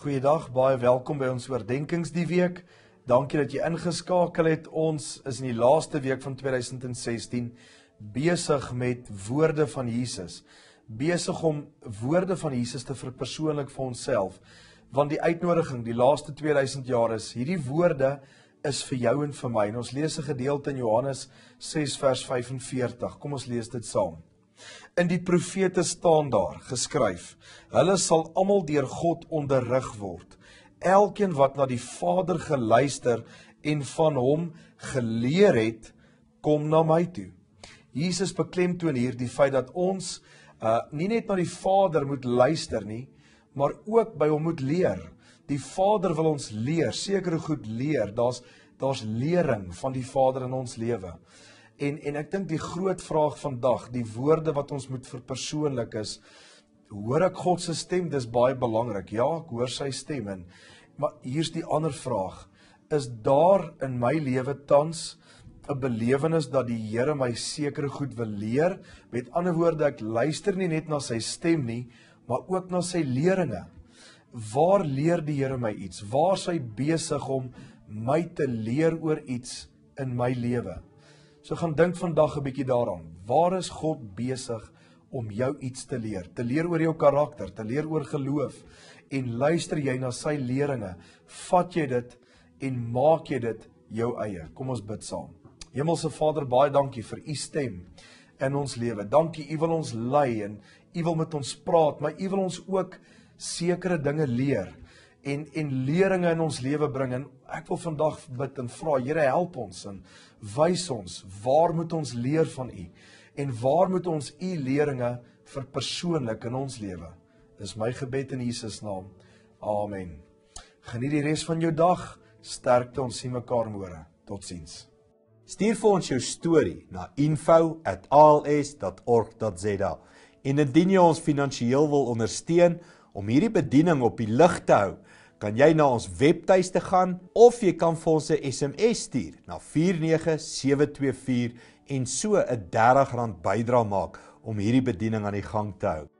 Goeiedag, baie welkom by ons oordeenkings die week. Dankie dat jy ingeskakel het. Ons is in die laaste week van 2016 besig met woorde van Jesus. Besig om woorde van Jesus te verpersoonlik vir onsself. Want die uitnodiging die laaste 2000 jaar is hierdie woorde is vir jou en vir my. En ons lees 'n gedeelte in Johannes 6 vers 45. Kom ons lees dit saam. In die profete staan daar geskryf: Hulle sal almal deur God onderrig word. Elkeen wat na die Vader geluister en van hom geleer het, kom na my toe. Jesus beklemtoon hier die feit dat ons uh nie net na die Vader moet luister nie, maar ook by hom moet leer. Die Vader wil ons leer, sekere goed leer. Daar's daar's lering van die Vader in ons lewe. En en ek dink die groot vraag vandag, die woorde wat ons moet verpersoonlik is, hoor ek God se stem? Dis baie belangrik. Ja, ek hoor sy stem en maar hier's die ander vraag. Is daar in my lewe tans 'n belewenis dat die Here my sekere goed wil leer? Met ander woorde, ek luister nie net na sy stem nie, maar ook na sy leringe. Waar leer die Here my iets? Waar is hy besig om my te leer oor iets in my lewe? So gaan dink vandag 'n bietjie daaraan. Waar is God besig om jou iets te leer? Te leer oor jou karakter, te leer oor geloof en luister jy na sy leringe, vat jy dit en maak jy dit jou eie. Kom ons bid saam. Hemelse Vader, baie dankie vir u stem in ons lewe. Dankie u wil ons lei en u wil met ons praat, maar u wil ons ook sekere dinge leer en en leringe in ons lewe bring. En ek wil vandag bid en vra Here help ons en wys ons waar moet ons leer van u. En waar moet ons u leringe verpersoonlik in ons lewe? Dis my gebed in Jesus naam. Amen. Geniet die res van jou dag. Sterkte ons sien mekaar môre. Totsiens. Stuur vir ons jou storie na info@als.org.za en indien jy ons finansiëel wil ondersteun om hierdie bediening op die lig te hou kan jy na ons webtuiste gaan of jy kan vir ons 'n SMS stuur na 49724 en so 'n R30 bydra maak om hierdie bediening aan die gang te hou.